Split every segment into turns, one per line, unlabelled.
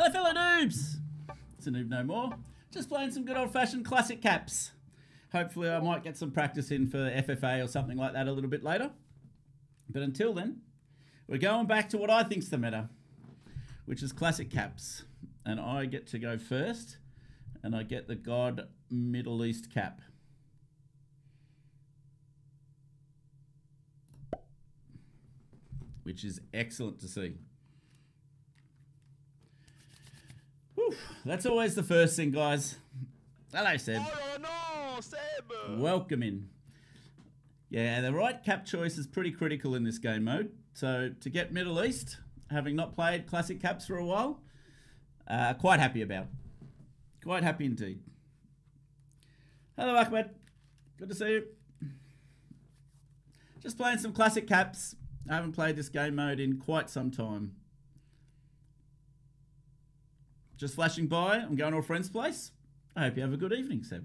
Hello, fellow noobs! It's a noob no more. Just playing some good old fashioned classic caps. Hopefully, I might get some practice in for FFA or something like that a little bit later. But until then, we're going back to what I think's the meta, which is classic caps. And I get to go first, and I get the God Middle East cap. Which is excellent to see. Whew, that's always the first thing, guys. Hello, Seb.
Oh no, Seb!
Welcome in. Yeah, the right cap choice is pretty critical in this game mode. So to get Middle East, having not played classic caps for a while, uh, quite happy about. Quite happy indeed. Hello, Ahmed. Good to see you. Just playing some classic caps. I haven't played this game mode in quite some time. Just flashing by. I'm going to a friend's place. I hope you have a good evening, Seb.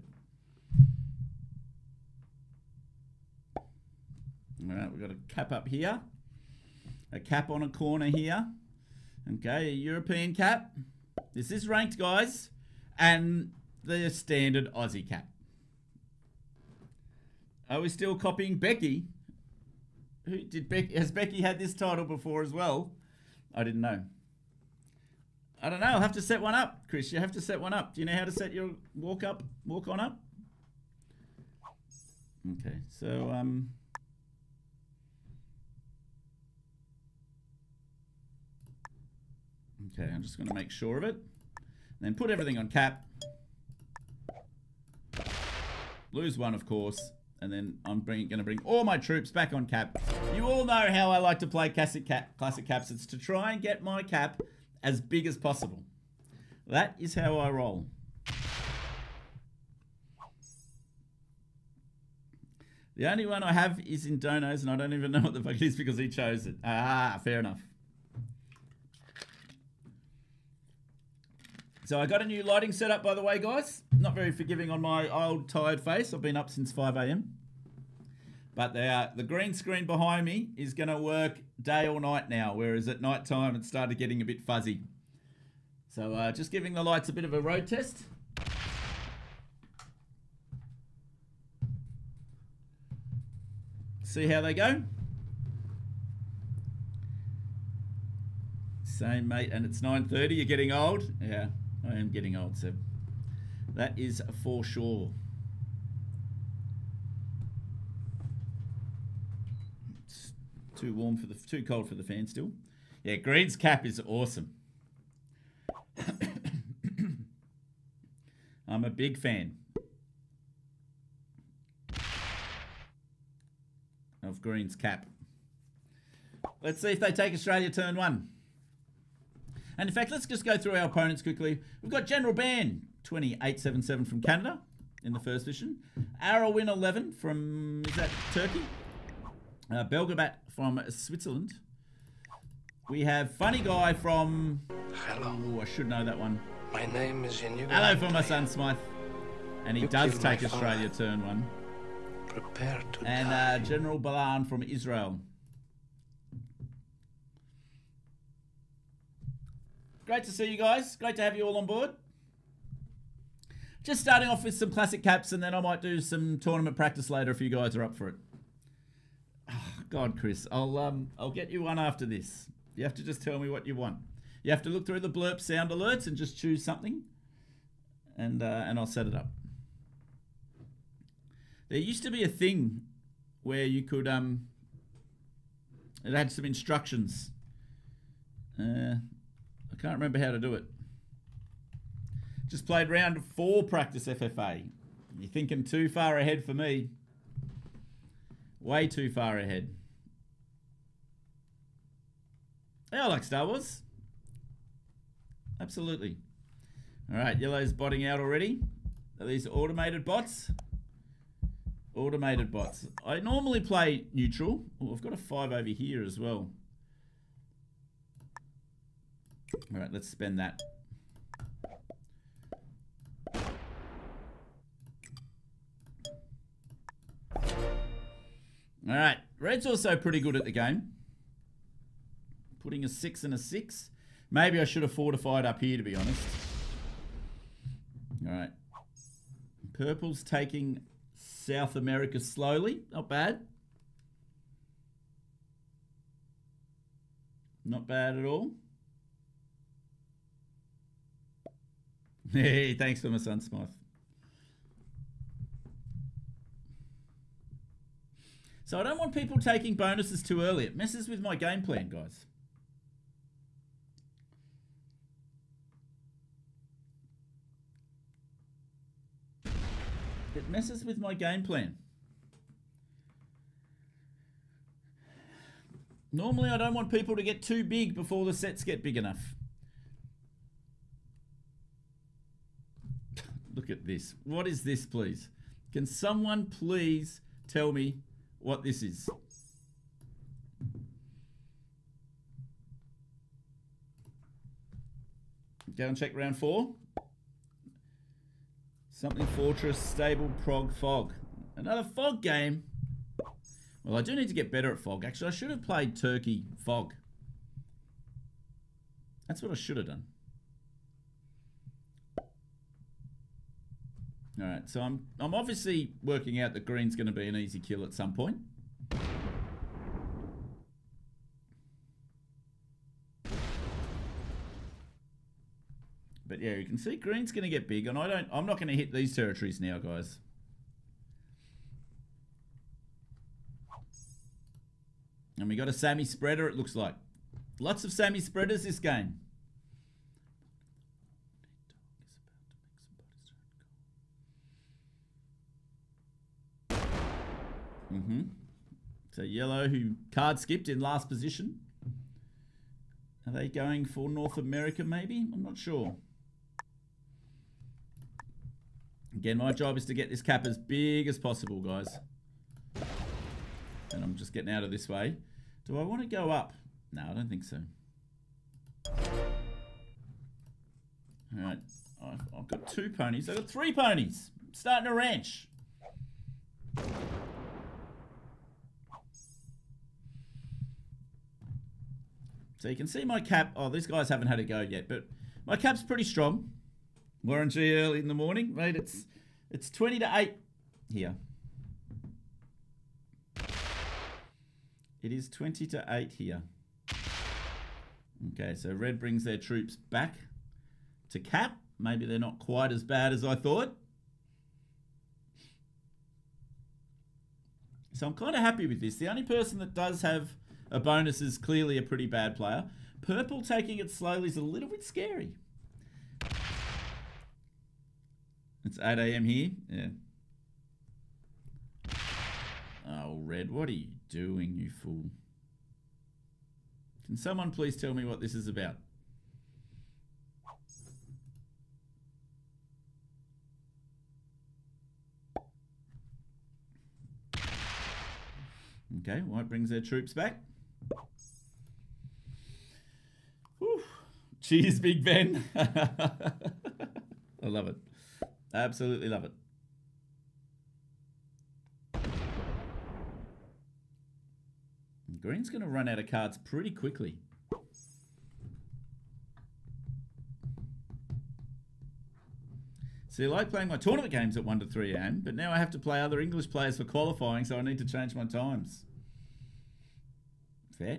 All right, we've got a cap up here, a cap on a corner here. Okay, a European cap. This is ranked, guys, and the standard Aussie cap. Are we still copying Becky? Who did Becky? Has Becky had this title before as well? I didn't know. I don't know. I'll have to set one up, Chris. You have to set one up. Do you know how to set your walk up, walk on up? Okay, so um. Okay, I'm just going to make sure of it. then put everything on cap. Lose one, of course. And then I'm going to bring all my troops back on cap. You all know how I like to play classic, cap, classic caps. It's to try and get my cap as big as possible. That is how I roll. The only one I have is in Donos, and I don't even know what the fuck it is because he chose it. Ah, fair enough. So I got a new lighting setup, by the way, guys. Not very forgiving on my old tired face. I've been up since 5 a.m. But the, uh, the green screen behind me is going to work day or night now, whereas at night time it started getting a bit fuzzy. So uh, just giving the lights a bit of a road test. See how they go. Same, mate. And it's 9.30. You're getting old? Yeah. I am getting old, Seb. That is for sure. It's too warm for the too cold for the fan still. Yeah, Green's cap is awesome. I'm a big fan of Green's cap. Let's see if they take Australia turn one. And in fact, let's just go through our opponents quickly. We've got General Ban, 2877 from Canada in the first vision. Arrowin 11 from, is that Turkey? Uh, Belgabat from Switzerland. We have Funny Guy from...
Hello.
Oh, I should know that one.
My name is Inigo.
Hello from my son Smythe. And he
You
does take Australia
father.
turn one.
Prepare to
And uh, General Balan from Israel. Great to see you guys. Great to have you all on board. Just starting off with some classic caps, and then I might do some tournament practice later if you guys are up for it. God, Chris, I'll um, I'll get you one after this. You have to just tell me what you want. You have to look through the blurb sound alerts and just choose something, and uh, and I'll set it up. There used to be a thing where you could um it had some instructions. Uh, I can't remember how to do it. Just played round four practice FFA. You're thinking too far ahead for me. Way too far ahead. I like Star Wars. Absolutely. All right, yellow's botting out already. Are these automated bots? Automated bots. I normally play neutral. Oh, I've got a five over here as well. All right, let's spend that. All right, Red's also pretty good at the game. Putting a six and a six. Maybe I should have fortified up here, to be honest. All right. Purple's taking South America slowly. Not bad. Not bad at all. Hey, thanks for my son, Smith. So I don't want people taking bonuses too early. It messes with my game plan, guys. It messes with my game plan. Normally, I don't want people to get too big before the sets get big enough. Look at this. What is this, please? Can someone please tell me what this is? Go and check round four. Something Fortress, Stable, Prog, Fog. Another Fog game. Well, I do need to get better at Fog. Actually, I should have played Turkey Fog. That's what I should have done. All right, so I'm I'm obviously working out that green's going to be an easy kill at some point. But yeah, you can see green's going to get big, and I don't. I'm not going to hit these territories now, guys. And we got a Sammy spreader. It looks like lots of Sammy spreaders this game. Mm-hmm. So yellow who card skipped in last position. Are they going for North America maybe? I'm not sure. Again, my job is to get this cap as big as possible, guys. And I'm just getting out of this way. Do I want to go up? No, I don't think so. Alright, I've, I've got two ponies. I've got three ponies. starting a ranch. So you can see my cap. Oh, these guys haven't had a go yet, but my cap's pretty strong. Warren G early in the morning, right? It's it's 20 to 8 here. It is 20 to 8 here. Okay, so red brings their troops back to cap. Maybe they're not quite as bad as I thought. So I'm kind of happy with this. The only person that does have a bonus is clearly a pretty bad player. Purple taking it slowly is a little bit scary. It's 8 a.m. here. Yeah. Oh, Red, what are you doing, you fool? Can someone please tell me what this is about? Okay, White brings their troops back. Whew. Cheers, Big Ben. I love it. Absolutely love it. Green's going to run out of cards pretty quickly. See, I like playing my tournament games at 1 to 3 a.m., but now I have to play other English players for qualifying, so I need to change my times. Fair.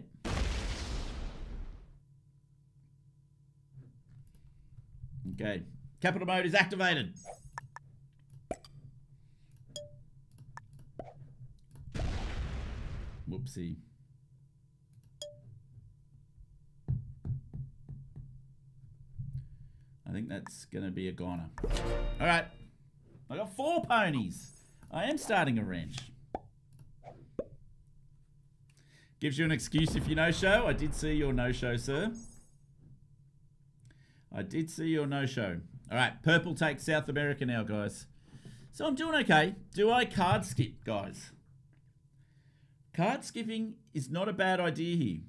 Okay. Capital mode is activated. Whoopsie. I think that's going to be a goner. All right. I got four ponies. I am starting a ranch. Gives you an excuse if you no-show. I did see your no-show, sir. I did see your no-show. All right, purple takes South America now, guys. So I'm doing okay. Do I card skip, guys? Card skipping is not a bad idea here.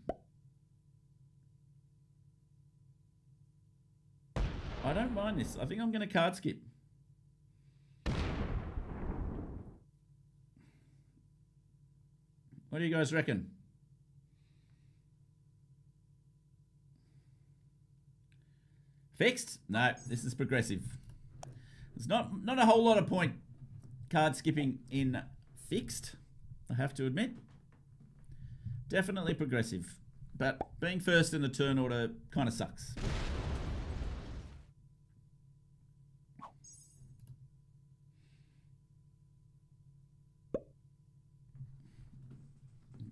I don't mind this. I think I'm going to card skip. What do you guys reckon? Fixed? No, this is progressive. There's not not a whole lot of point card skipping in fixed, I have to admit. Definitely progressive. But being first in the turn order kind of sucks.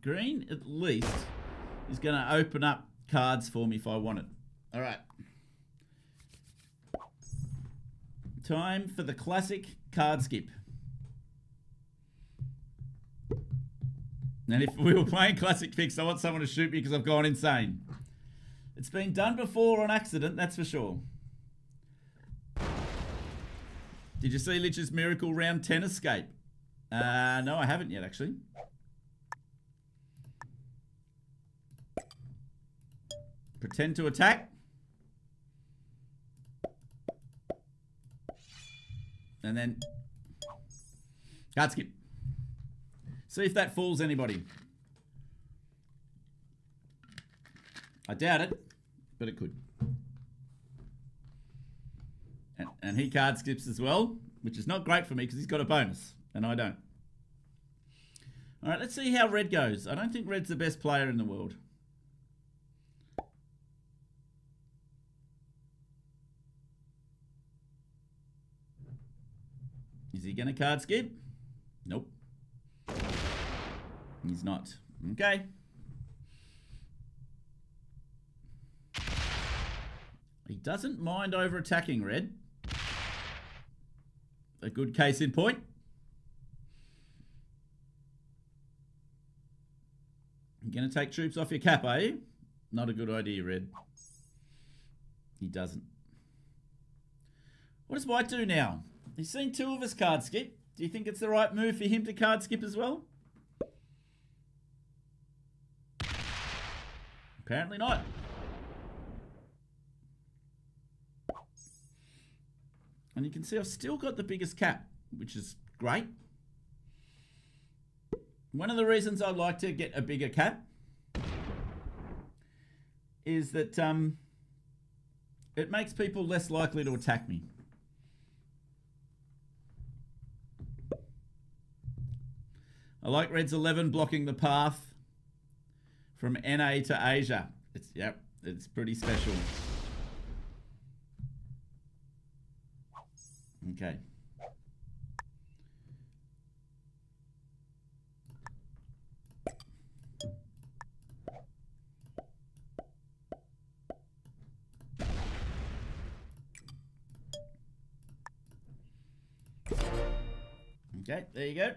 Green, at least, is going to open up cards for me if I want it. All right. Time for the classic card skip. And if we were playing classic fix, I want someone to shoot me because I've gone insane. It's been done before on accident, that's for sure. Did you see Lich's Miracle Round 10 escape? Uh, no, I haven't yet, actually. Pretend to attack. And then card skip. See if that fools anybody. I doubt it, but it could. And, and he card skips as well, which is not great for me because he's got a bonus, and I don't. All right, let's see how Red goes. I don't think Red's the best player in the world. Is he going to card skip? Nope. He's not. Okay. He doesn't mind over attacking red. A good case in point. You're going to take troops off your cap, are you? Not a good idea, red. He doesn't. What does white do now? He's seen two of us card skip. Do you think it's the right move for him to card skip as well? Apparently not. And you can see I've still got the biggest cap, which is great. One of the reasons I'd like to get a bigger cap is that um, it makes people less likely to attack me. I like Red's 11 blocking the path from NA to Asia. It's yep, it's pretty special. Okay. Okay, there you go.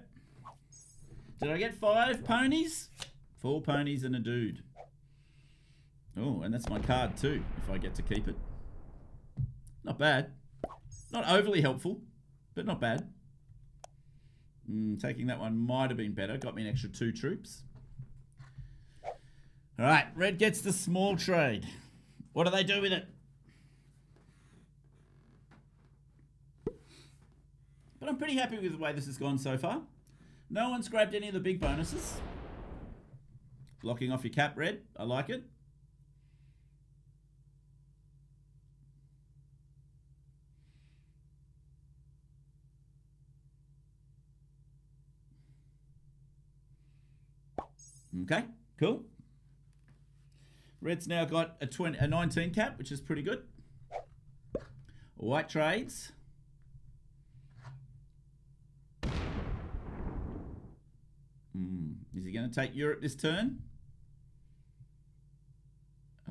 Did I get five ponies? Four ponies and a dude. Oh, and that's my card too, if I get to keep it. Not bad. Not overly helpful, but not bad. Mm, taking that one might have been better. Got me an extra two troops. All right, red gets the small trade. What do they do with it? But I'm pretty happy with the way this has gone so far. No one's grabbed any of the big bonuses. Blocking off your cap, red. I like it. Okay, cool. Red's now got a 20, a 19 cap, which is pretty good. White trades. Hmm. Is he going to take Europe this turn?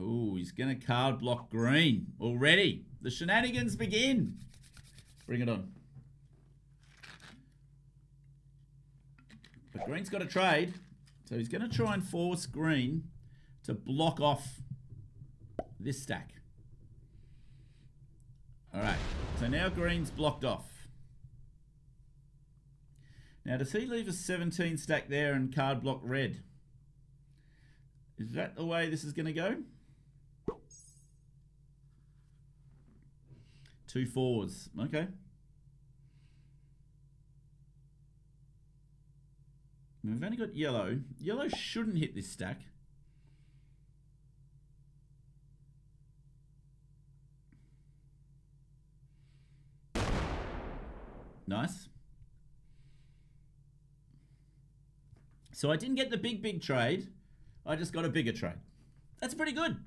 Oh, he's going to card block green already. The shenanigans begin. Bring it on. But green's got a trade. So he's going to try and force green to block off this stack. All right. So now green's blocked off. Now, does he leave a 17 stack there and card block red? Is that the way this is going to go? Two fours. Okay. We've only got yellow. Yellow shouldn't hit this stack. Nice. So I didn't get the big, big trade. I just got a bigger trade. That's pretty good.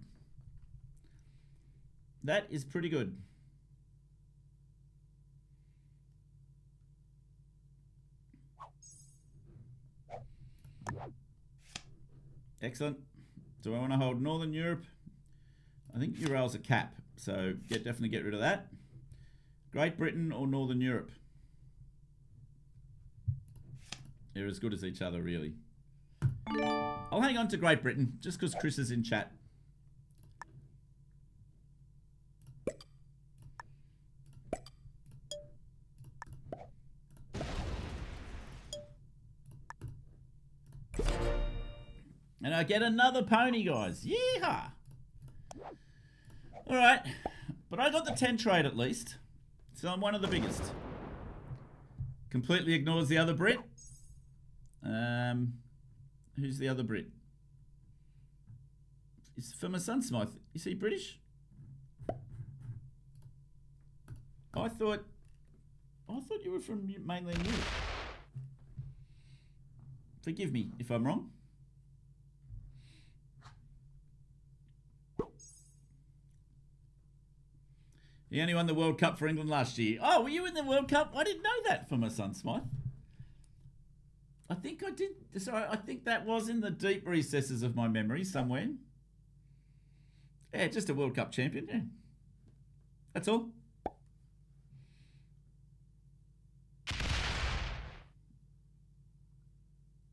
That is pretty good. Excellent. Do I want to hold Northern Europe? I think Ural's a cap, so get definitely get rid of that. Great Britain or Northern Europe? They're as good as each other, really. I'll hang on to Great Britain, just because Chris is in chat. And I get another pony, guys. Yeehaw! Alright. But I got the 10 trade at least. So I'm one of the biggest. Completely ignores the other Brit. Um, who's the other Brit? Is for my son Smythe. Is he British? I thought I thought you were from mainland Europe. Forgive me if I'm wrong. He only won the World Cup for England last year. Oh, were you in the World Cup? I didn't know that for my son Smythe. I think I did. Sorry, I think that was in the deep recesses of my memory somewhere. Yeah, just a World Cup champion. Yeah, that's all.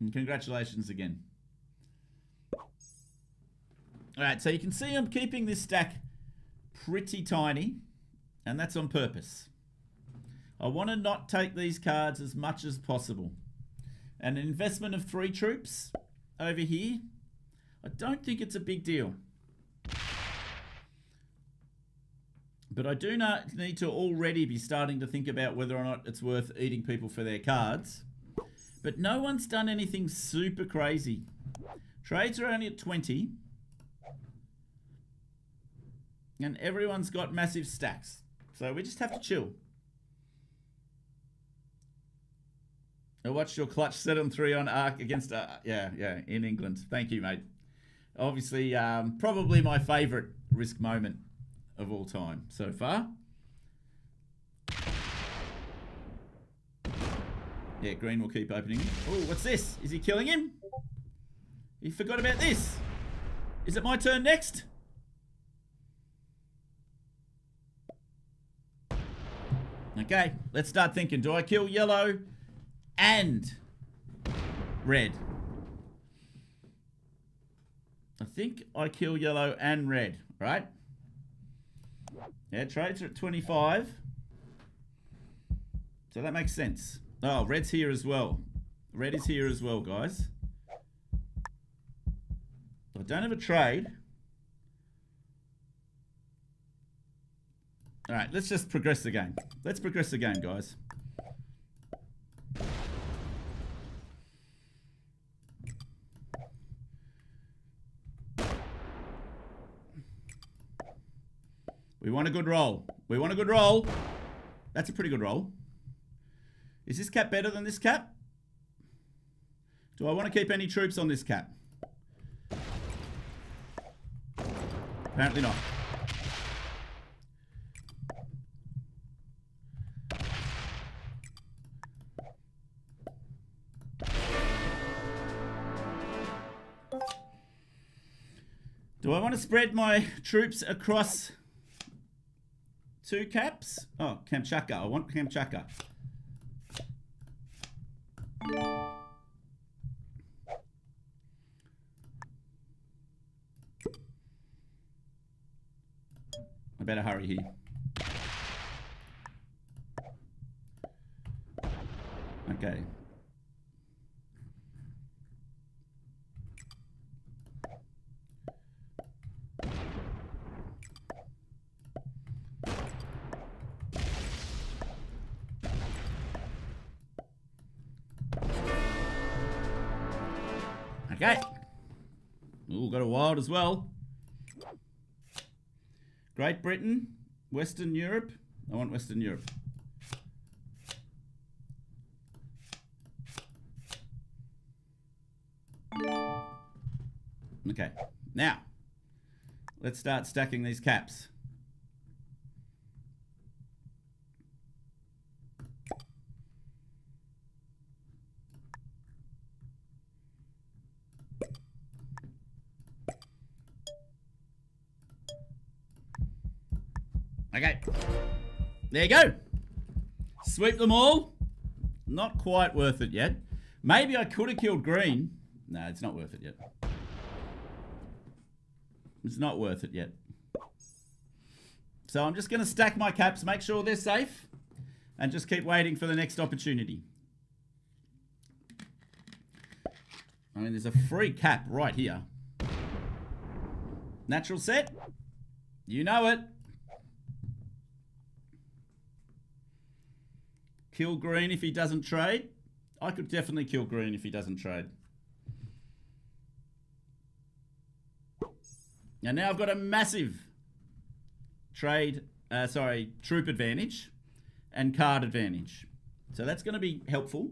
And congratulations again. All right, so you can see I'm keeping this stack pretty tiny, and that's on purpose. I want to not take these cards as much as possible. And an investment of three troops over here, I don't think it's a big deal. But I do not need to already be starting to think about whether or not it's worth eating people for their cards. But no one's done anything super crazy. Trades are only at 20. And everyone's got massive stacks. So we just have to chill. I watched your clutch set on three on arc against, uh, yeah, yeah, in England. Thank you, mate. Obviously, um, probably my favourite risk moment of all time so far. Yeah, Green will keep opening. Oh, what's this? Is he killing him? He forgot about this. Is it my turn next? Okay, let's start thinking. Do I kill yellow and red? I think I kill yellow and red, right? Yeah, trades are at 25. So that makes sense. Oh, red's here as well. Red is here as well, guys. I don't have a trade. All right, let's just progress the game. Let's progress the game, guys. We want a good roll. We want a good roll. That's a pretty good roll. Is this cap better than this cap? Do I want to keep any troops on this cap? Apparently not. Do I want to spread my troops across two caps? Oh, Kamchatka. I want Kamchatka. I better hurry here. Okay. Okay. Ooh, got a wild as well. Great Britain, Western Europe. I want Western Europe. Okay, now, let's start stacking these caps. There you go. Sweep them all. Not quite worth it yet. Maybe I could have killed green. No, it's not worth it yet. It's not worth it yet. So I'm just going to stack my caps, make sure they're safe, and just keep waiting for the next opportunity. I mean, there's a free cap right here. Natural set. You know it. Kill green if he doesn't trade. I could definitely kill green if he doesn't trade. And now I've got a massive trade, uh, sorry, troop advantage and card advantage. So that's going to be helpful.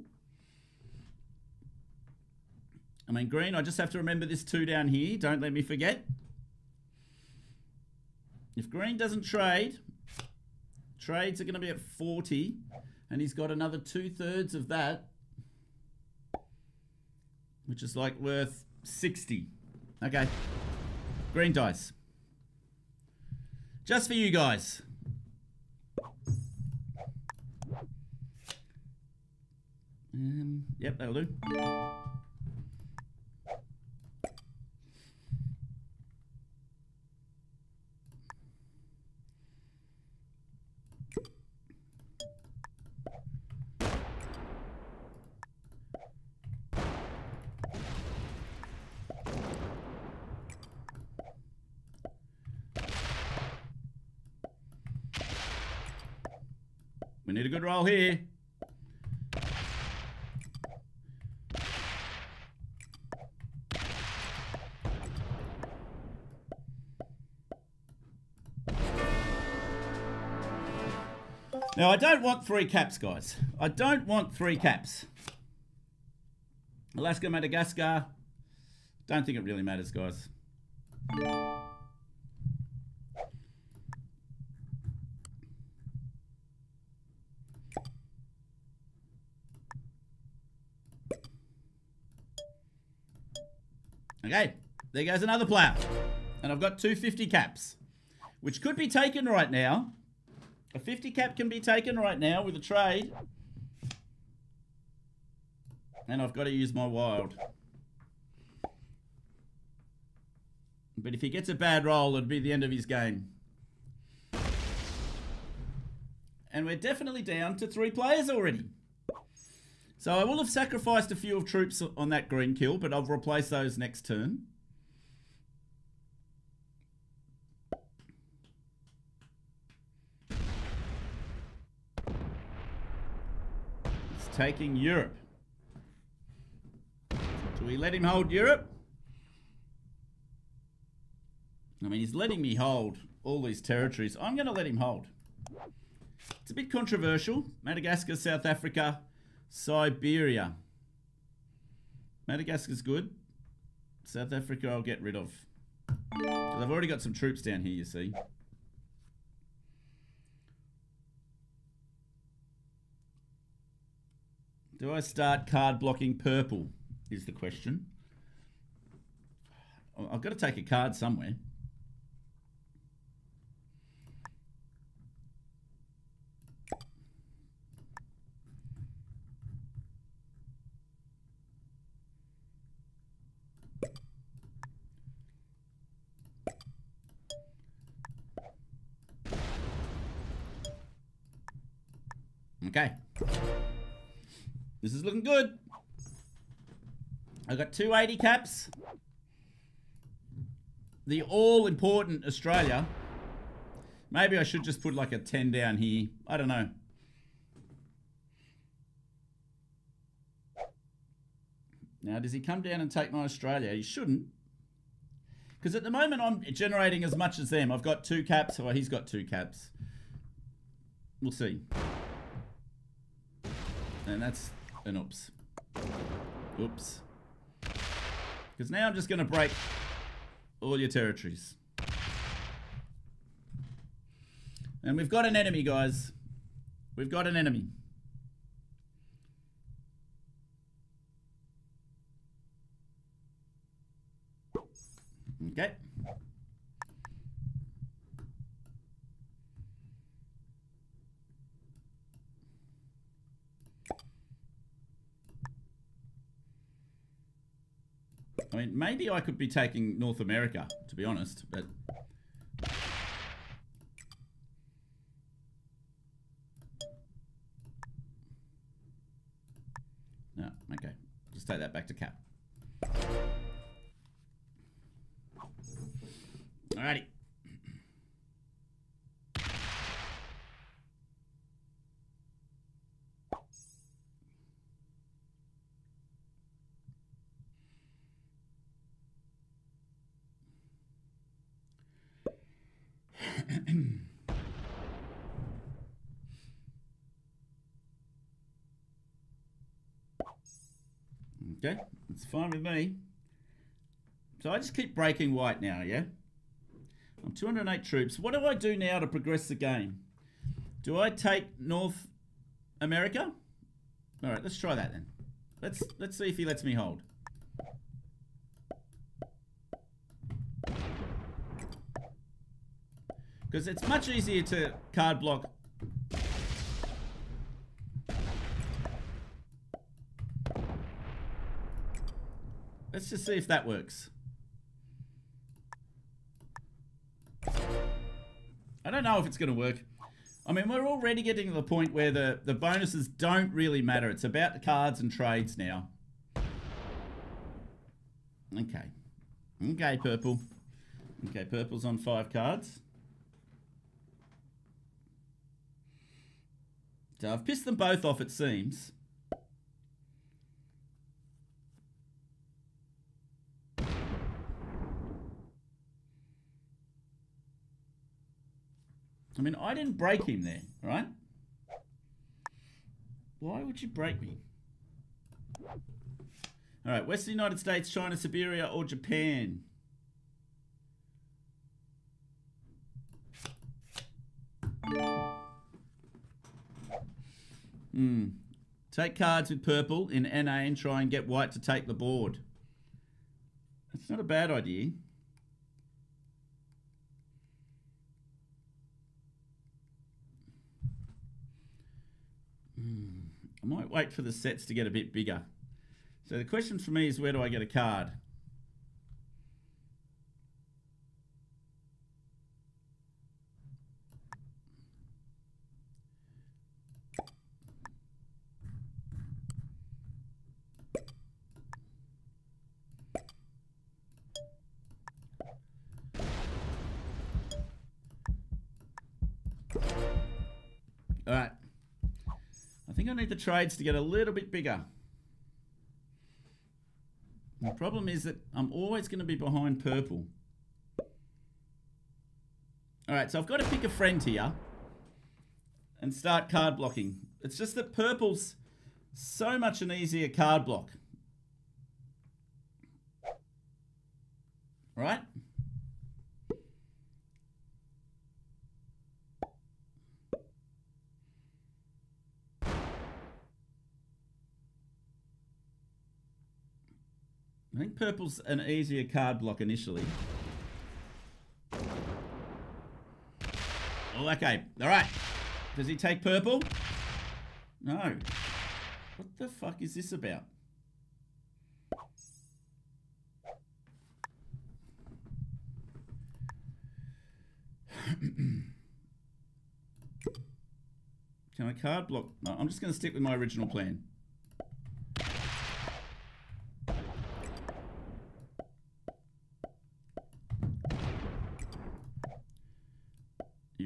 I mean, green, I just have to remember this two down here. Don't let me forget. If green doesn't trade, trades are going to be at 40 and he's got another two thirds of that, which is like worth 60. Okay. Green dice. Just for you guys. Um, yep, that'll do. Need a good roll here. Now, I don't want three caps, guys. I don't want three caps. Alaska, Madagascar. Don't think it really matters, guys. There goes another player. And I've got two 50 caps, which could be taken right now. A 50 cap can be taken right now with a trade. And I've got to use my wild. But if he gets a bad roll, it'd be the end of his game. And we're definitely down to three players already. So I will have sacrificed a few of troops on that green kill, but I'll replace those next turn. Taking Europe. Do we let him hold Europe? I mean, he's letting me hold all these territories. I'm going to let him hold. It's a bit controversial. Madagascar, South Africa, Siberia. Madagascar's good. South Africa I'll get rid of. I've already got some troops down here, you see. Do I start card blocking purple? Is the question. I've got to take a card somewhere. Okay. This is looking good. I got 280 caps. The all important Australia. Maybe I should just put like a 10 down here. I don't know. Now, does he come down and take my Australia? He shouldn't. Because at the moment, I'm generating as much as them. I've got two caps, or he's got two caps. We'll see. And that's an oops. Oops. Because now I'm just going to break all your territories. And we've got an enemy, guys. We've got an enemy. Okay. I mean, maybe I could be taking North America, to be honest, but... No, okay. Just take that back to cap. Alrighty. Okay, it's fine with me. So I just keep breaking white now, yeah? I'm 208 troops. What do I do now to progress the game? Do I take North America? All right, let's try that then. Let's let's see if he lets me hold. Because it's much easier to card block Let's just see if that works. I don't know if it's going to work. I mean, we're already getting to the point where the, the bonuses don't really matter. It's about the cards and trades now. Okay. Okay, purple. Okay, purple's on five cards. So I've pissed them both off, it seems. I mean, I didn't break him there, right? Why would you break me? All right, Western United States, China, Siberia, or Japan? Hmm. Take cards with purple in NA and try and get white to take the board. That's not a bad idea. I might wait for the sets to get a bit bigger. So the question for me is where do I get a card? Think I need the trades to get a little bit bigger. The problem is that I'm always going to be behind purple. Alright, so I've got to pick a friend here and start card blocking. It's just that purple's so much an easier card block. Right? I think purple's an easier card block initially. Oh, okay. All right. Does he take purple? No. What the fuck is this about? Can I card block? No, I'm just going to stick with my original plan.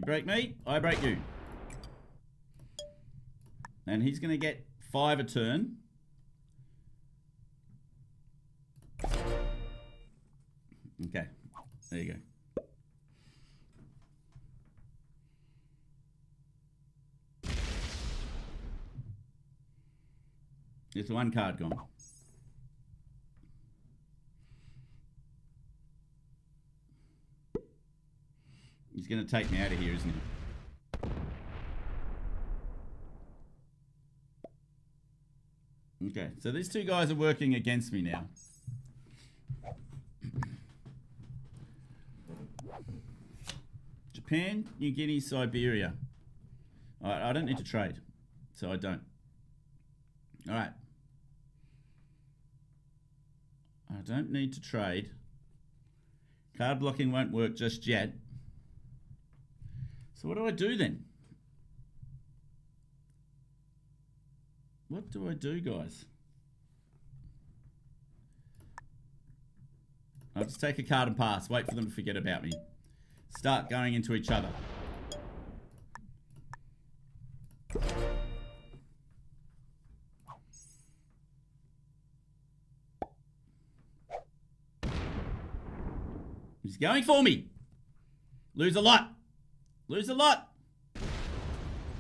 Break me, I break you. And he's going to get five a turn. Okay, there you go. There's one card gone. He's going to take me out of here, isn't he? Okay, so these two guys are working against me now. Japan, New Guinea, Siberia. Alright, I don't need to trade. So I don't. Alright. I don't need to trade. Card blocking won't work just yet. So what do I do then? What do I do, guys? I'll just take a card and pass. Wait for them to forget about me. Start going into each other. He's going for me. Lose a lot. Lose a lot.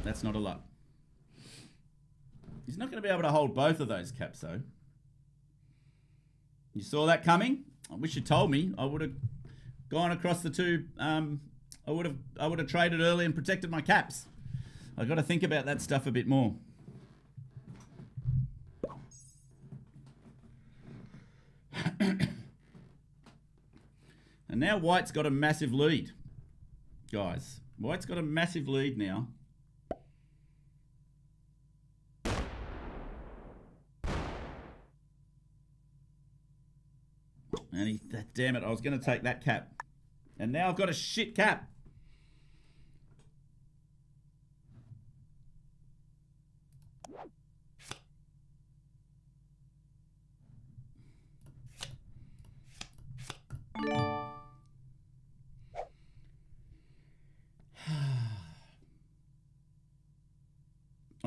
That's not a lot. He's not going to be able to hold both of those caps, though. You saw that coming? I wish you told me. I would have gone across the two. Um, I would have. I would have traded early and protected my caps. I've got to think about that stuff a bit more. and now White's got a massive lead, guys. White's got a massive lead now. And he, damn it, I was going to take that cap. And now I've got a shit cap.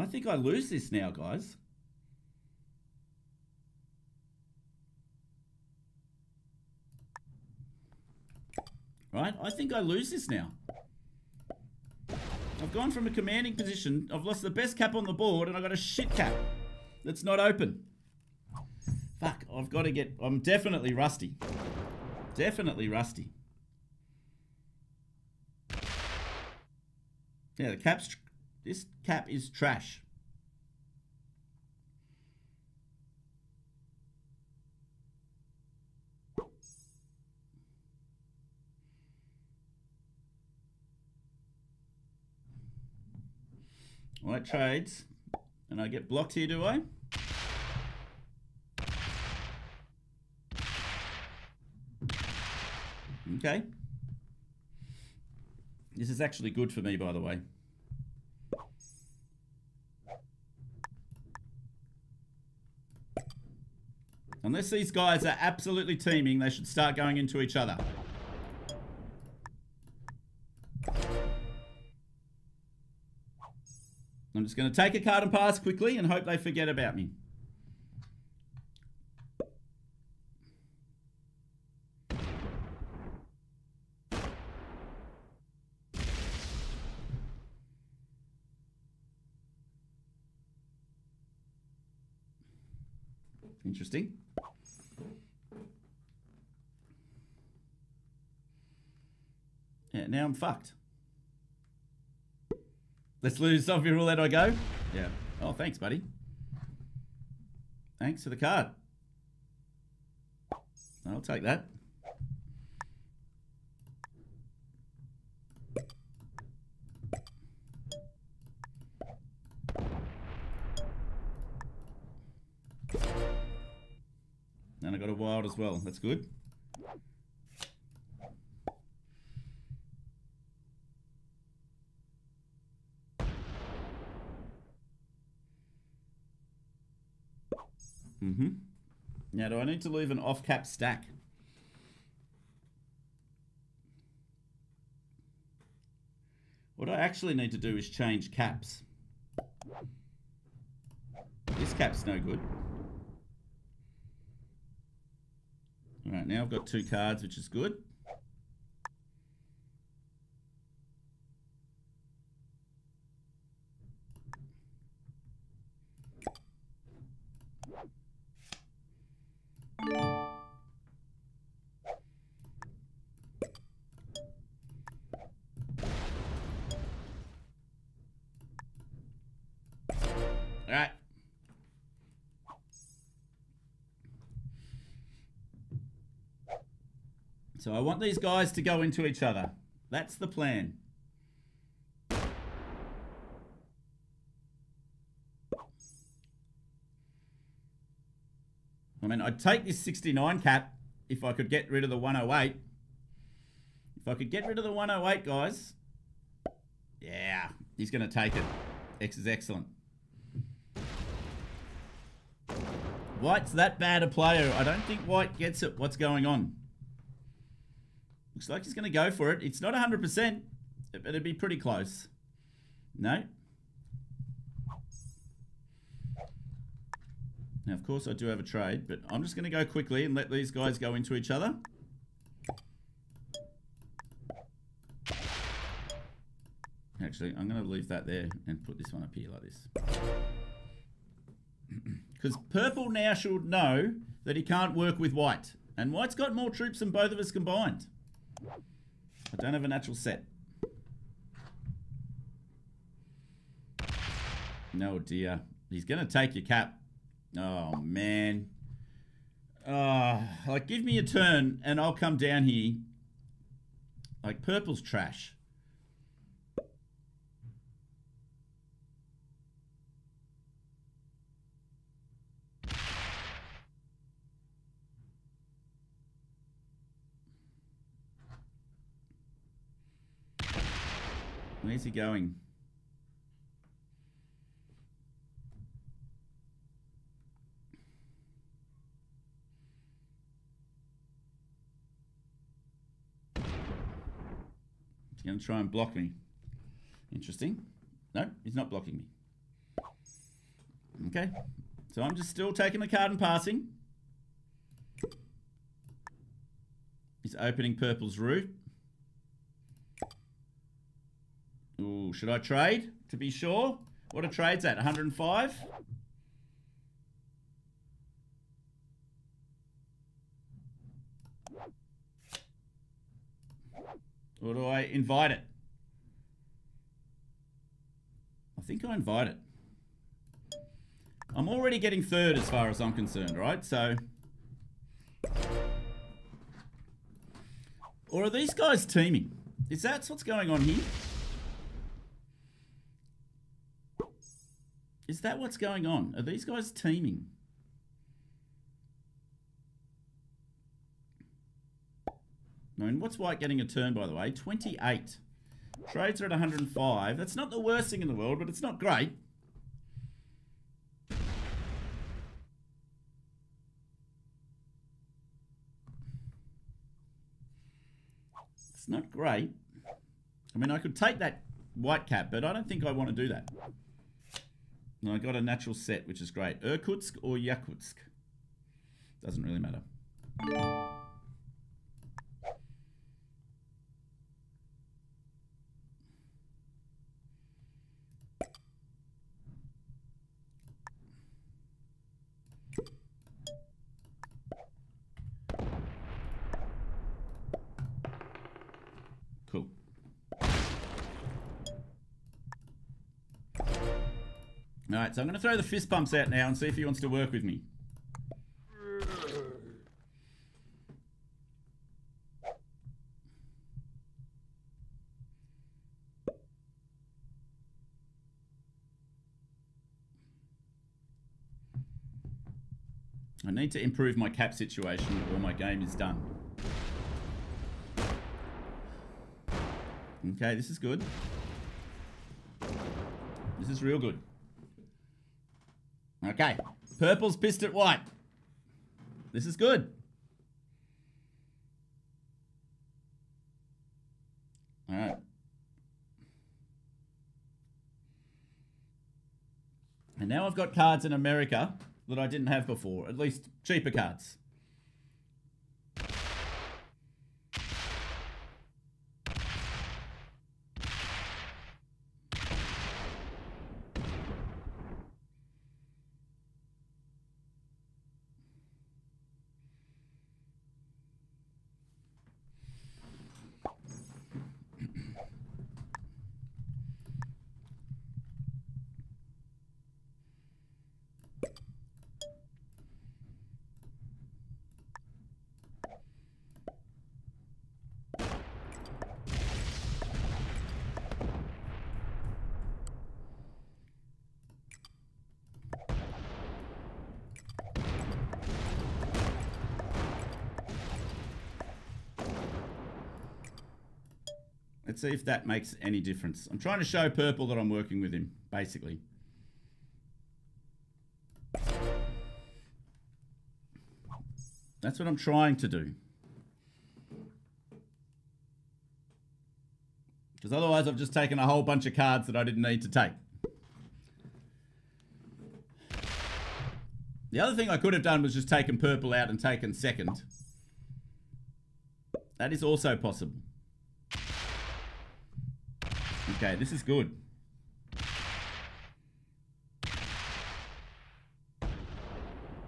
I think I lose this now, guys. Right? I think I lose this now. I've gone from a commanding position. I've lost the best cap on the board and I've got a shit cap that's not open. Fuck, I've got to get... I'm definitely rusty. Definitely rusty. Yeah, the cap's... This cap is trash. White trades. And I get blocked here, do I? Okay. This is actually good for me, by the way. Unless these guys are absolutely teaming, they should start going into each other. I'm just going to take a card and pass quickly and hope they forget about me. Interesting. Now I'm fucked. Let's lose your roulette I go. Yeah. Oh, thanks, buddy. Thanks for the card. I'll take that. And I got a wild as well. That's good. Mm-hmm. Now, do I need to leave an off-cap stack? What I actually need to do is change caps. This cap's no good. Alright, now I've got two cards, which is good. So I want these guys to go into each other. That's the plan. I mean, I'd take this 69 cap if I could get rid of the 108. If I could get rid of the 108, guys. Yeah, he's going to take it. X is excellent. White's that bad a player. I don't think White gets it. What's going on? Looks like he's going to go for it. It's not 100%, but it'd be pretty close. No? Now, of course, I do have a trade, but I'm just going to go quickly and let these guys go into each other. Actually, I'm going to leave that there and put this one up here like this. Because purple now should know that he can't work with white. And white's got more troops than both of us combined. I don't have a natural set. No dear. He's going to take your cap. Oh, man. Oh, like, give me a turn and I'll come down here. Like, purple's trash. Where's he going? He's going to try and block me. Interesting. No, he's not blocking me. Okay. So I'm just still taking the card and passing. He's opening purple's route. Ooh, should I trade to be sure? What are trades at? 105? Or do I invite it? I think I invite it. I'm already getting third as far as I'm concerned, right? So... Or are these guys teaming? Is that what's going on here? Is that what's going on? Are these guys teaming? I mean, what's White getting a turn, by the way? 28. Trades are at 105. That's not the worst thing in the world, but it's not great. It's not great. I mean, I could take that white cap, but I don't think I want to do that. I got a natural set, which is great. Irkutsk or Yakutsk? Doesn't really matter. So I'm going to throw the fist pumps out now and see if he wants to work with me. I need to improve my cap situation or my game is done. Okay, this is good. This is real good. Okay. Purple's pissed at white. This is good. Alright. And now I've got cards in America that I didn't have before. At least cheaper cards. Let's see if that makes any difference. I'm trying to show purple that I'm working with him, basically. That's what I'm trying to do. Because otherwise I've just taken a whole bunch of cards that I didn't need to take. The other thing I could have done was just taken purple out and taken second. That is also possible. Okay, this is good.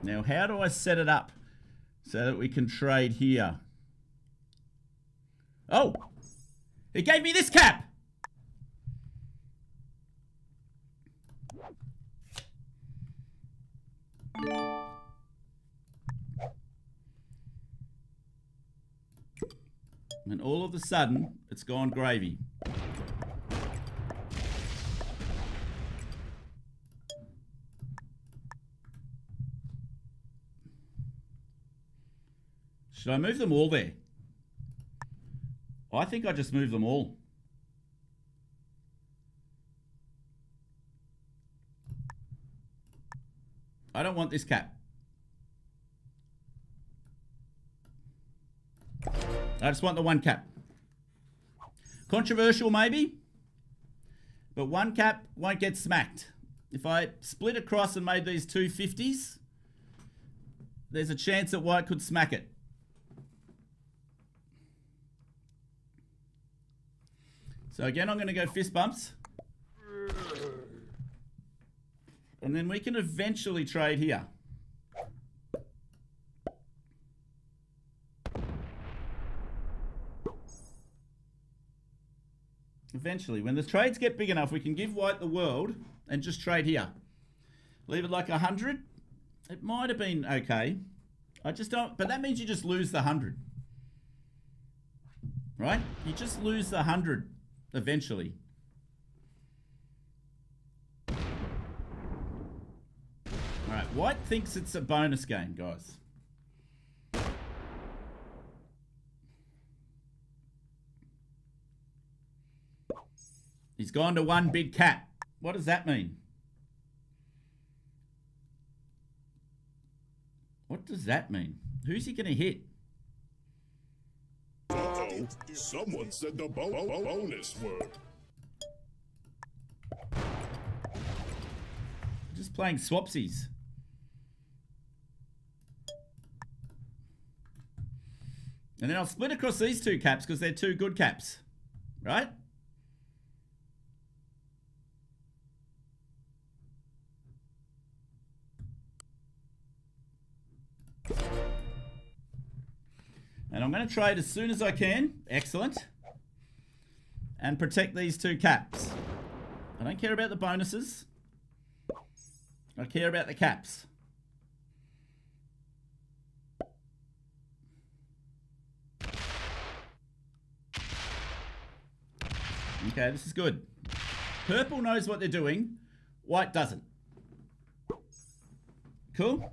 Now, how do I set it up so that we can trade here? Oh! It gave me this cap! And all of a sudden, it's gone gravy. Should I move them all there? I think I just move them all. I don't want this cap. I just want the one cap. Controversial maybe, but one cap won't get smacked. If I split across and made these two 50s, there's a chance that white could smack it. So again, I'm going to go fist bumps. And then we can eventually trade here. Eventually, when the trades get big enough, we can give white the world and just trade here. Leave it like 100. It might have been okay. I just don't, but that means you just lose the 100. Right? You just lose the 100 eventually. Alright, White thinks it's a bonus game, guys. He's gone to one big cat. What does that mean? What does that mean? Who's he going to hit?
Someone said the bo bo bonus word.
Just playing swapsies. And then I'll split across these two caps because they're two good caps. Right? And I'm going to trade as soon as I can. Excellent. And protect these two caps. I don't care about the bonuses. I care about the caps. Okay, this is good. Purple knows what they're doing. White doesn't. Cool?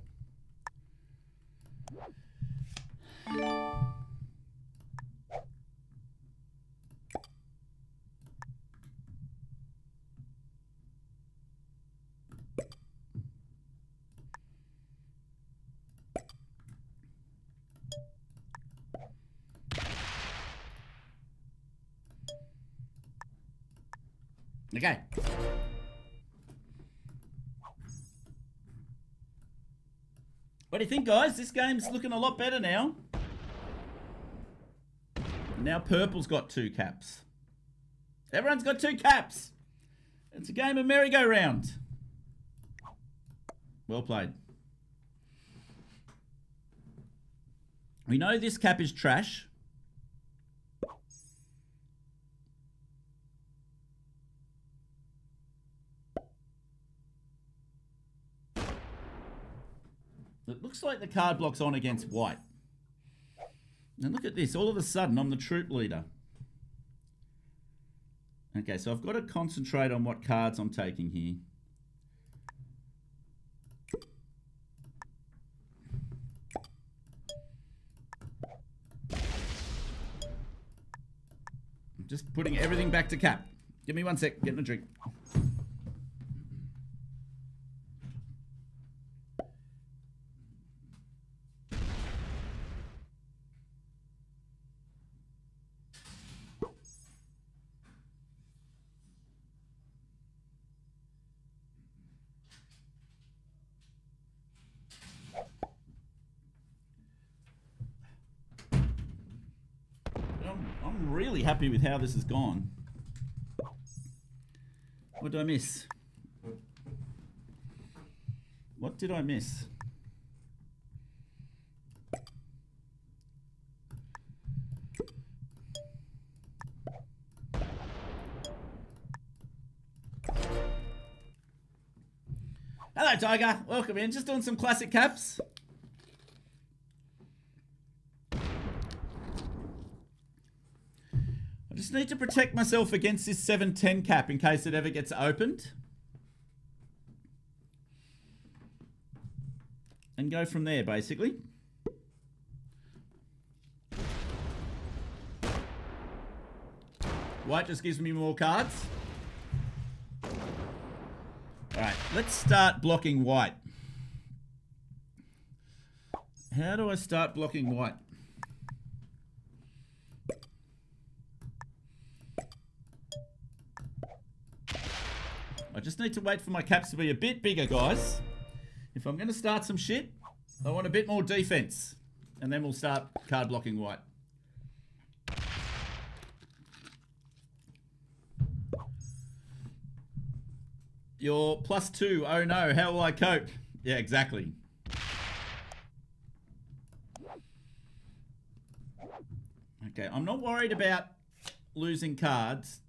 Okay. What do you think, guys? This game's looking a lot better now. Now purple's got two caps. Everyone's got two caps. It's a game of merry-go-round. Well played. We know this cap is trash. It looks like the card block's on against white. And look at this. All of a sudden, I'm the troop leader. Okay, so I've got to concentrate on what cards I'm taking here. Just putting everything back to cap. Give me one sec. Getting a drink. I'm, I'm really happy with how this has gone. What did I miss? What did I miss? Hello, Tiger. Welcome in. Just doing some classic caps. I just need to protect myself against this 710 cap in case it ever gets opened. And go from there, basically. White just gives me more cards. Alright, let's start blocking white. How do I start blocking white? I just need to wait for my caps to be a bit bigger, guys. If I'm going to start some shit, I want a bit more defense. And then we'll start card blocking white. You're plus two. Oh no, how will I cope? Yeah, exactly. Okay, I'm not worried about losing cards.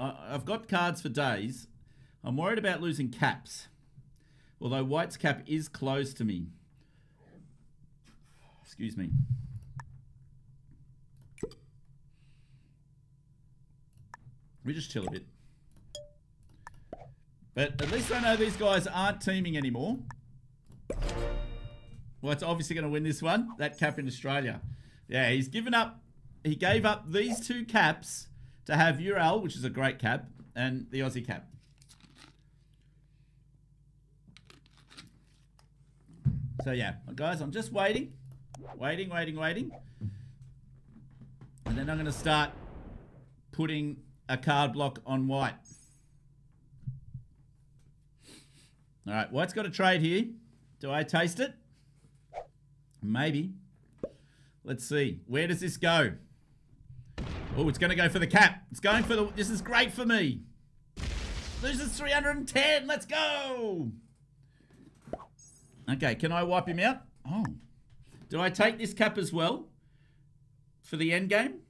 I, I've got cards for days. I'm worried about losing caps. Although White's cap is close to me. Excuse me. We just chill a bit. But at least I know these guys aren't teaming anymore. Well, it's obviously going to win this one. That cap in Australia. Yeah, he's given up. He gave up these two caps to have Ural, which is a great cap, and the Aussie cap. So yeah, guys, I'm just waiting, waiting, waiting, waiting, and then I'm going to start putting a card block on white. All right, white's got a trade here. Do I taste it? Maybe. Let's see. Where does this go? Oh, it's going to go for the cap. It's going for the... This is great for me. Loses 310. Let's go. Okay, can I wipe him out? Oh. Do I take this cap as well? For the end game?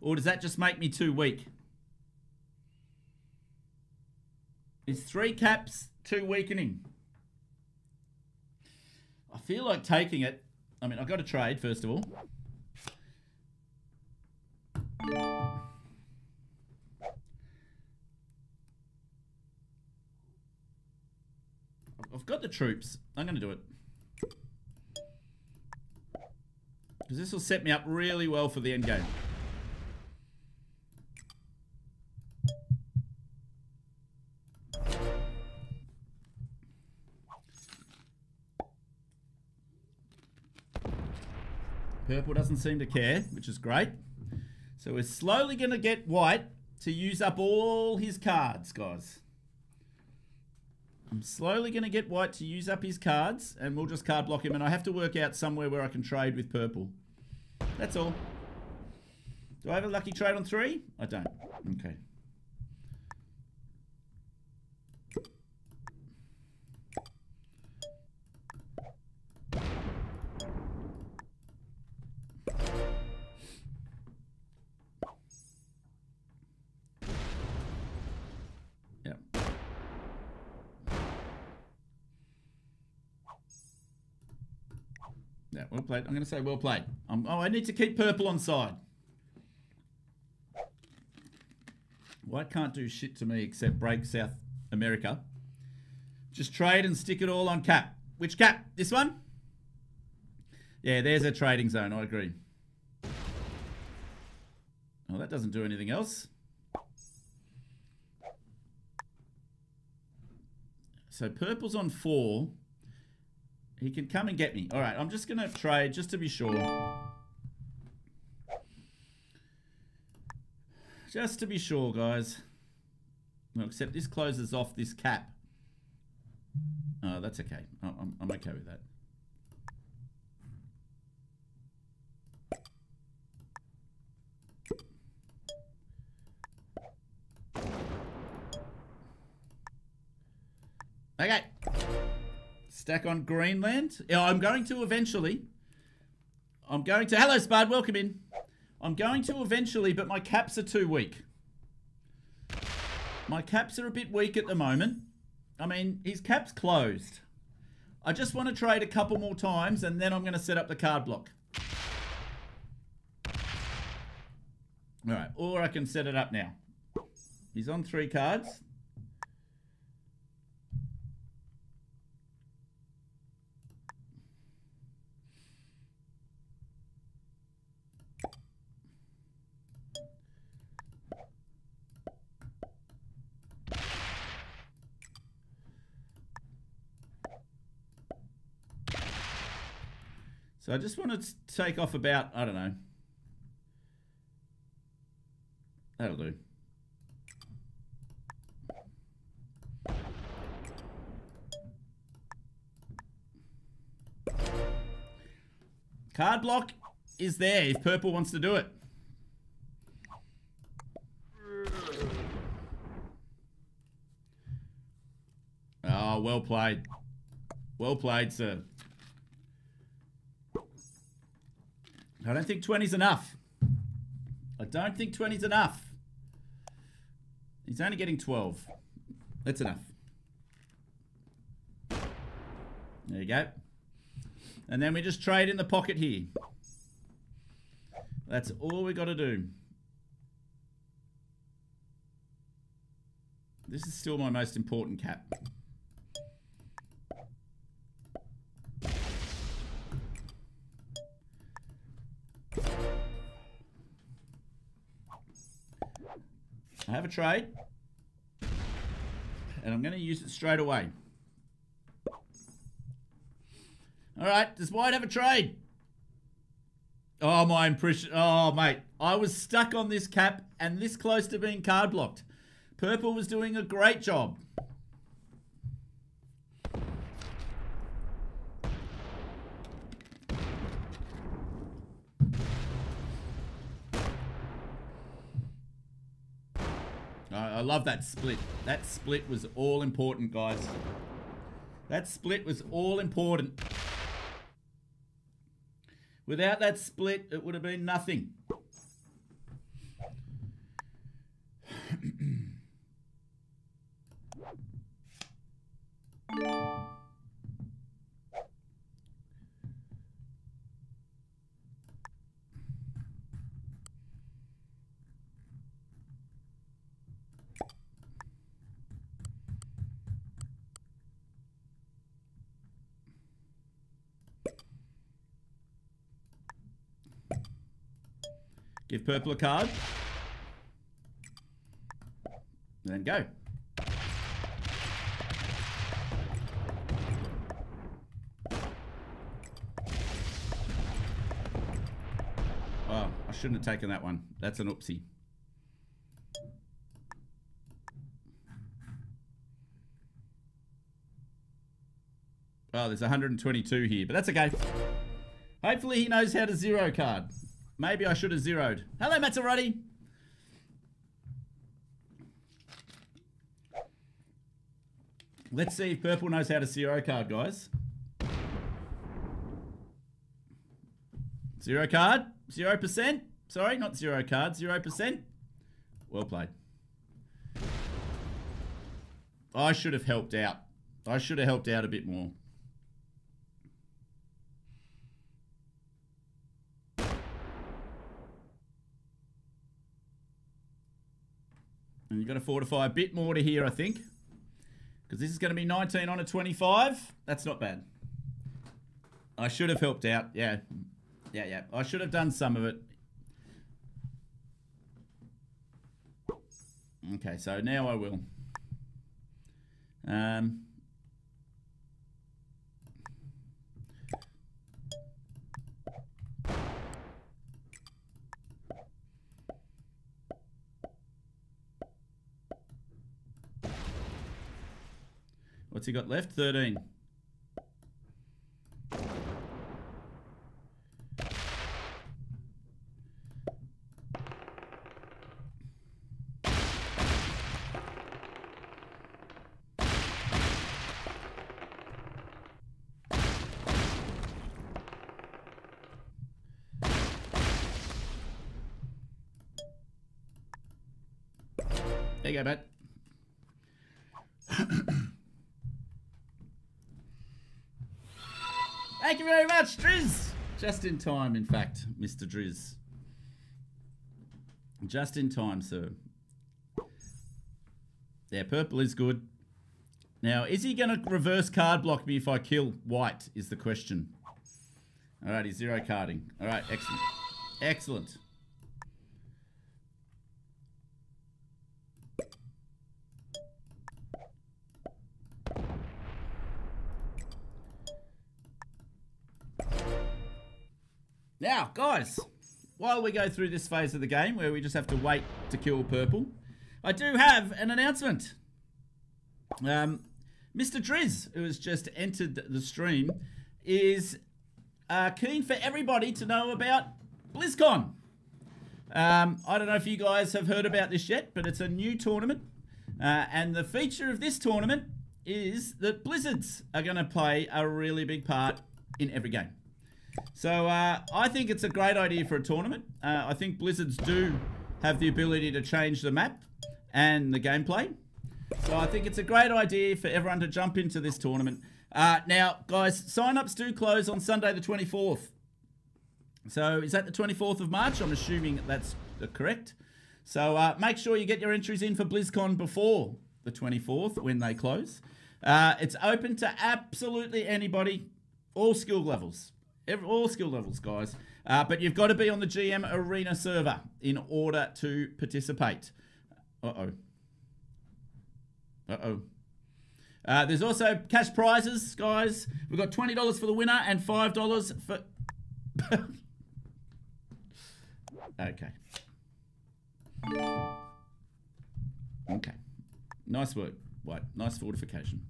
Or does that just make me too weak? Is three caps too weakening? I feel like taking it. I mean, I've got to trade, first of all. I've got the troops. I'm going to do it. Because this will set me up really well for the end game. Purple doesn't seem to care, which is great. So we're slowly going to get white to use up all his cards, guys. I'm slowly going to get white to use up his cards, and we'll just card block him, and I have to work out somewhere where I can trade with purple. That's all. Do I have a lucky trade on three? I don't. Okay. I'm going to say well played. Um, oh, I need to keep purple on side. White can't do shit to me except break South America. Just trade and stick it all on cap. Which cap? This one? Yeah, there's a trading zone. I agree. Oh, that doesn't do anything else. So purple's on four. He can come and get me. All right, I'm just going to trade just to be sure. Just to be sure, guys. Well, except this closes off this cap. Oh, that's okay. I'm, I'm okay with that. Okay. Stack on Greenland. I'm going to eventually. I'm going to. Hello, Spud. Welcome in. I'm going to eventually, but my caps are too weak. My caps are a bit weak at the moment. I mean, his cap's closed. I just want to trade a couple more times, and then I'm going to set up the card block. All right, or I can set it up now. He's on three cards. So I just want to take off about, I don't know. That'll do. Card block is there if purple wants to do it. Oh, well played. Well played, sir. I don't think 20's enough. I don't think 20's enough. He's only getting 12. That's enough. There you go. And then we just trade in the pocket here. That's all we got to do. This is still my most important cap. I have a trade. And I'm going to use it straight away. All right, does White have a trade? Oh, my impression. Oh, mate. I was stuck on this cap and this close to being card blocked. Purple was doing a great job. I love that split. That split was all important, guys. That split was all important. Without that split, it would have been nothing. Purple a card. Then go. Oh, I shouldn't have taken that one. That's an oopsie. Oh, there's 122 here, but that's okay. Hopefully he knows how to zero card. Maybe I should have zeroed. Hello, Mazzarati. Let's see if purple knows how to zero card, guys. Zero card. Zero percent. Sorry, not zero card. Zero percent. Well played. I should have helped out. I should have helped out a bit more. And you've got to fortify a bit more to here, I think. Because this is going to be 19 on a 25. That's not bad. I should have helped out. Yeah. Yeah, yeah. I should have done some of it. Okay, so now I will. Um, what's he got left? 13. Just in time, in fact, Mr. Driz. Just in time, sir. Yeah, purple is good. Now, is he going to reverse card block me if I kill white, is the question. All right, he's zero carding. All right, excellent. Excellent. Now, guys, while we go through this phase of the game where we just have to wait to kill purple, I do have an announcement. Um, Mr. Driz, who has just entered the stream, is uh, keen for everybody to know about BlizzCon. Um, I don't know if you guys have heard about this yet, but it's a new tournament. Uh, and the feature of this tournament is that Blizzards are going to play a really big part in every game. So uh, I think it's a great idea for a tournament. Uh, I think Blizzards do have the ability to change the map and the gameplay. So I think it's a great idea for everyone to jump into this tournament. Uh, now, guys, sign-ups do close on Sunday the 24th. So is that the 24th of March? I'm assuming that's correct. So uh, make sure you get your entries in for BlizzCon before the 24th when they close. Uh, it's open to absolutely anybody, all skill levels. Every, all skill levels, guys. Uh, but you've got to be on the GM Arena server in order to participate. Uh-oh. Uh-oh. Uh, there's also cash prizes, guys. We've got $20 for the winner and $5 for... okay. Okay. Nice work. Right. Nice fortification.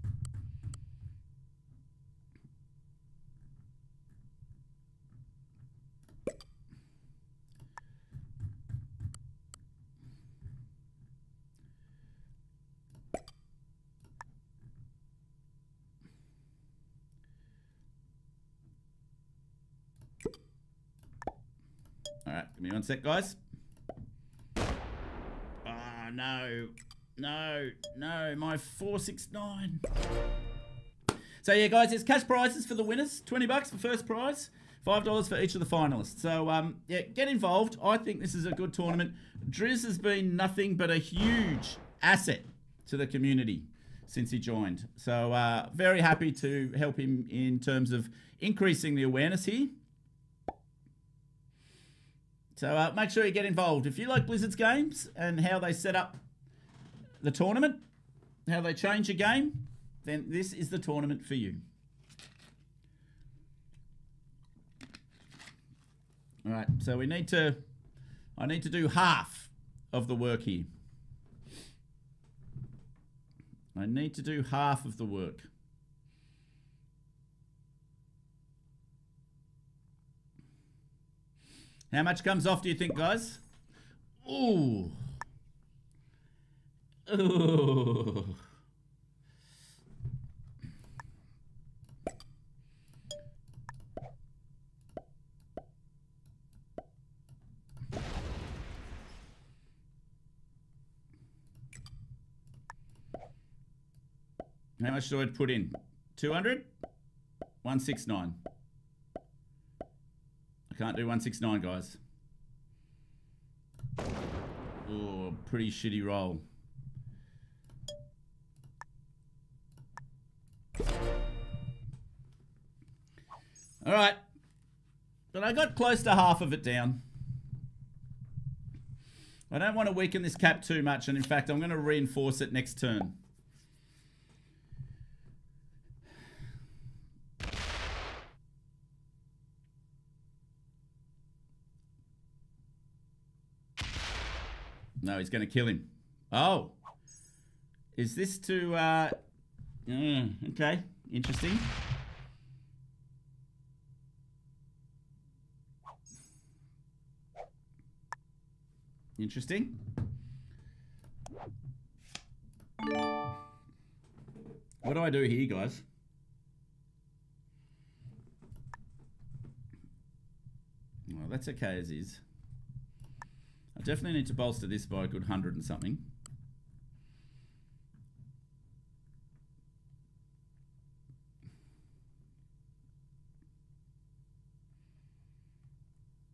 Alright, give me one sec, guys. Oh, no. No, no, my 469. So, yeah, guys, there's cash prizes for the winners. 20 bucks for first prize. $5 for each of the finalists. So, um, yeah, get involved. I think this is a good tournament. Driz has been nothing but a huge asset to the community since he joined. So, uh, very happy to help him in terms of increasing the awareness here. So uh, make sure you get involved. If you like Blizzard's games and how they set up the tournament, how they change a game, then this is the tournament for you. All right, so we need to, I need to do half of the work here. I need to do half of the work. How much comes off, do you think, guys? Ooh. Ooh. How much do I put in? 200? 169. I can't do 169, guys. Oh, pretty shitty roll. All right. But I got close to half of it down. I don't want to weaken this cap too much, and in fact, I'm going to reinforce it next turn. No, he's going to kill him. Oh. Is this to... Uh, mm, okay, interesting. Interesting. What do I do here, guys? Well, that's okay as is. I definitely need to bolster this by a good hundred and something.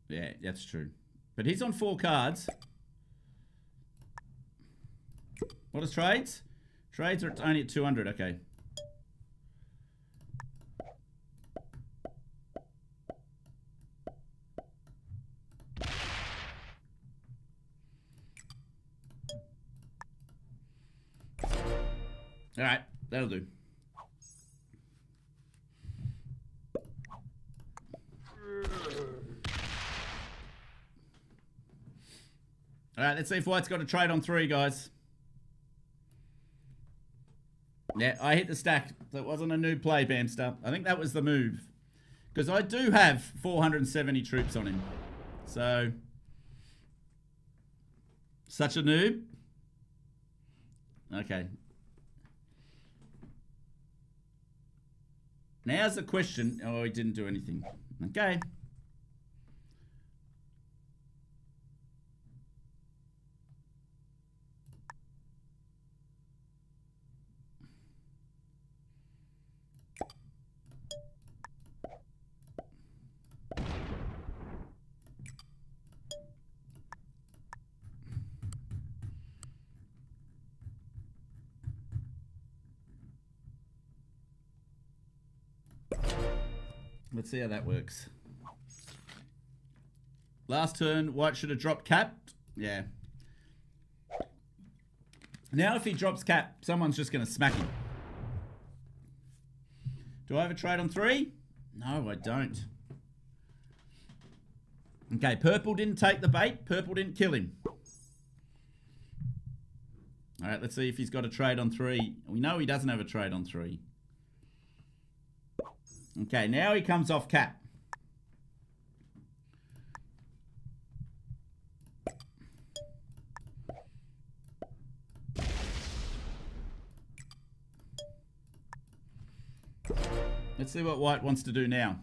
Yeah, that's true. But he's on four cards. What is trades? Trades are only at 200. Okay. That'll do. All right, let's see if White's got a trade on three, guys. Yeah, I hit the stack. That wasn't a new play, Bamster. I think that was the move. Because I do have 470 troops on him. So, such a noob. Okay. Now's the question. Oh, he didn't do anything. Okay. See how that works. Last turn, White should have dropped cap. Yeah. Now if he drops cap, someone's just going to smack him. Do I have a trade on three? No, I don't. Okay, purple didn't take the bait. Purple didn't kill him. All right, let's see if he's got a trade on three. We know he doesn't have a trade on three. Okay, now he comes off cap. Let's see what White wants to do now.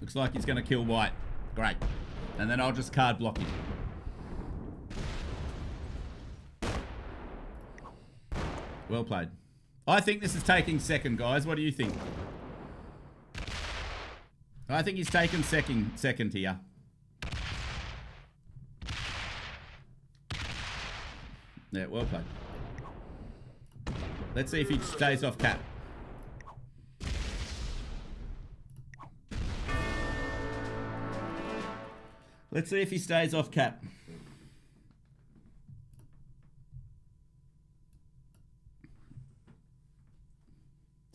Looks like he's going to kill White. Great. And then I'll just card block him. Well played. I think this is taking second, guys. What do you think? I think he's taken second, second here. Yeah, well played. Let's see if he stays off cap. Let's see if he stays off cap.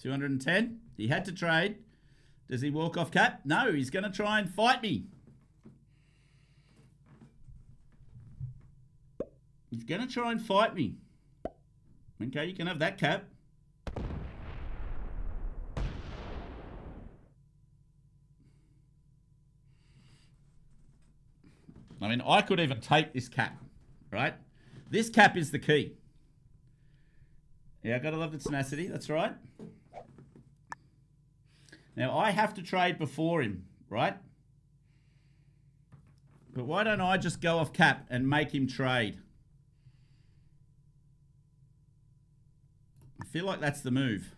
210. He had to trade. Does he walk off cap? No, he's going to try and fight me. He's going to try and fight me. Okay, you can have that cap. I mean, I could even take this cap, right? This cap is the key. Yeah, I gotta love the tenacity. That's right. Now, I have to trade before him, right? But why don't I just go off cap and make him trade? I feel like that's the move.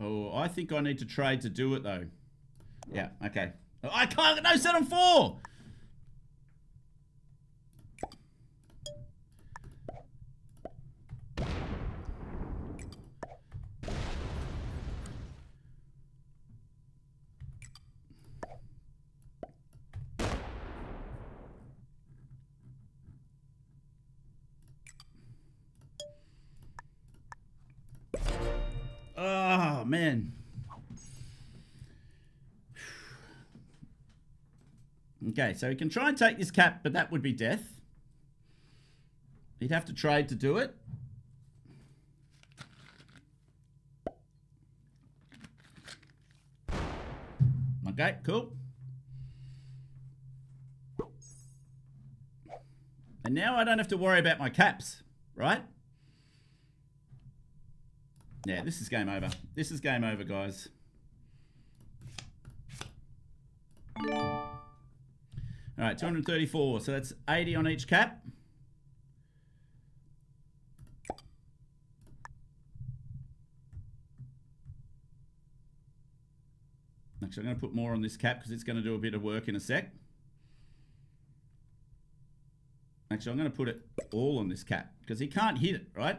Oh, I think I need to trade to do it, though. Yeah, okay. I can't, no, set on four! Okay, so he can try and take this cap, but that would be death. He'd have to trade to do it. Okay, cool. And now I don't have to worry about my caps, right? Yeah, this is game over. This is game over, guys. Right, 234. So that's 80 on each cap. Actually, I'm going to put more on this cap because it's going to do a bit of work in a sec. Actually, I'm going to put it all on this cap because he can't hit it, right?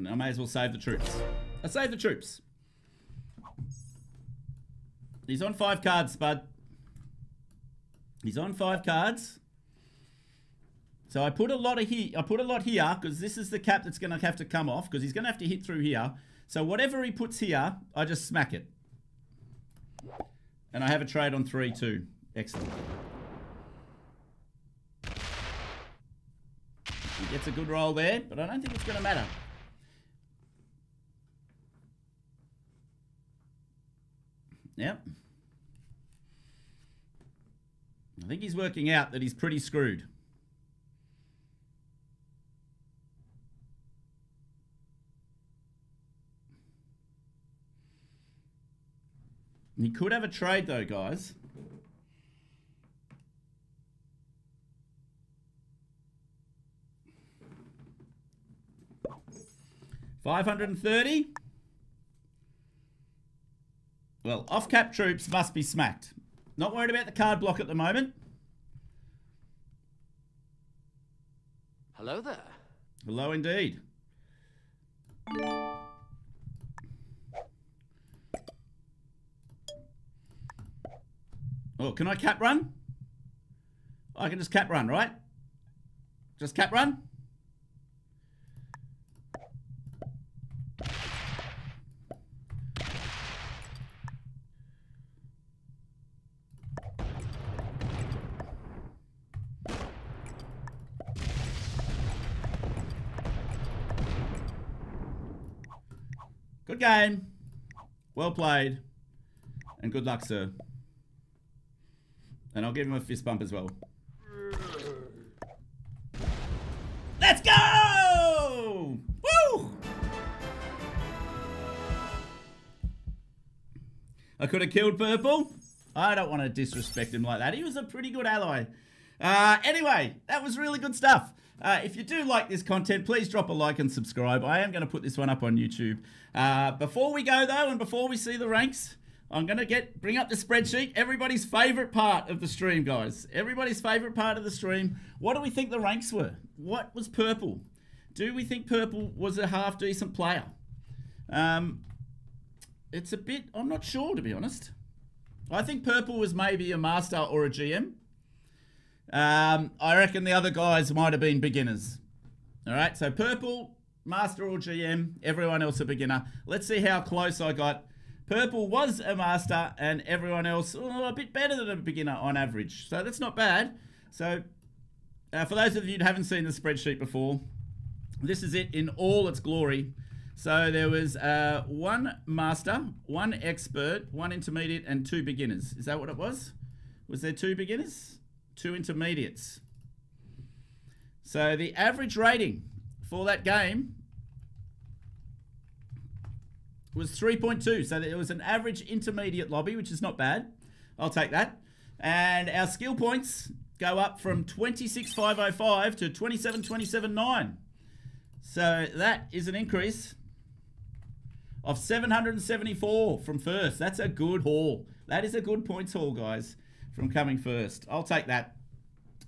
And I may as well save the troops. I save the troops. He's on five cards, Spud. He's on five cards. So I put a lot of here. I put a lot here because this is the cap that's going to have to come off because he's going to have to hit through here. So whatever he puts here, I just smack it. And I have a trade on three too. Excellent. He gets a good roll there, but I don't think it's going to matter. Yep. I think he's working out that he's pretty screwed. He could have a trade though, guys. Five hundred and thirty. Well, off-cap troops must be smacked. Not worried about the card block at the moment.
Hello there.
Hello indeed. Oh, can I cap run? I can just cap run, right? Just cap run? Game. Well played. And good luck, sir. And I'll give him a fist bump as well. Let's go! Woo! I could have killed Purple. I don't want to disrespect him like that. He was a pretty good ally. Uh, anyway, that was really good stuff. Uh, if you do like this content, please drop a like and subscribe. I am going to put this one up on YouTube. Uh, before we go, though, and before we see the ranks, I'm going to get bring up the spreadsheet. Everybody's favorite part of the stream, guys. Everybody's favorite part of the stream. What do we think the ranks were? What was Purple? Do we think Purple was a half decent player? Um, it's a bit, I'm not sure, to be honest. I think Purple was maybe a master or a GM. Um, I reckon the other guys might have been beginners. All right, so Purple, Master or GM, everyone else a beginner. Let's see how close I got. Purple was a Master and everyone else oh, a bit better than a beginner on average. So that's not bad. So uh, for those of you who haven't seen the spreadsheet before, this is it in all its glory. So there was uh, one Master, one Expert, one Intermediate, and two beginners. Is that what it was? Was there two beginners? Two intermediates. So the average rating for that game was 3.2. So it was an average intermediate lobby, which is not bad. I'll take that. And our skill points go up from 26,505 to 27,279. So that is an increase of 774 from first. That's a good haul. That is a good points haul, guys from coming first. I'll take that.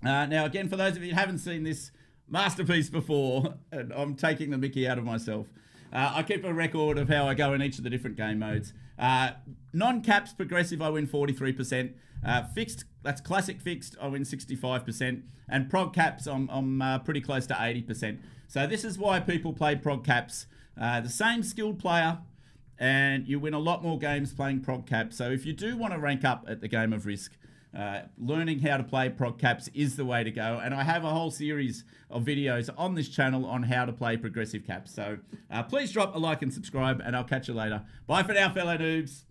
Uh, now, again, for those of you who haven't seen this masterpiece before, and I'm taking the mickey out of myself, uh, I keep a record of how I go in each of the different game modes. Uh, non-caps progressive, I win 43%. Uh, fixed, that's classic fixed, I win 65%. And prog caps, I'm, I'm uh, pretty close to 80%. So this is why people play prog caps. Uh, the same skilled player, and you win a lot more games playing prog caps. So if you do want to rank up at the game of risk, uh, learning how to play prog caps is the way to go. And I have a whole series of videos on this channel on how to play progressive caps. So uh, please drop a like and subscribe, and I'll catch you later. Bye for now, fellow noobs.